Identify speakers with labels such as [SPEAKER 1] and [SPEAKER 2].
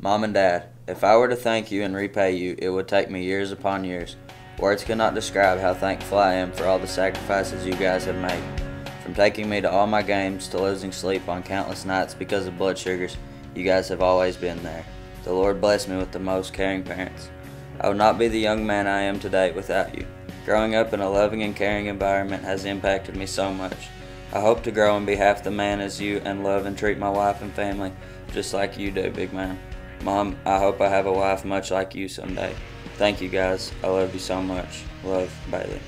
[SPEAKER 1] Mom and Dad, if I were to thank you and repay you, it would take me years upon years. Words cannot describe how thankful I am for all the sacrifices you guys have made. From taking me to all my games to losing sleep on countless nights because of blood sugars, you guys have always been there. The Lord bless me with the most caring parents. I would not be the young man I am today without you. Growing up in a loving and caring environment has impacted me so much. I hope to grow and be half the man as you and love and treat my wife and family just like you do, big man. Mom, I hope I have a wife much like you someday. Thank you guys. I love you so much. Love, Bailey.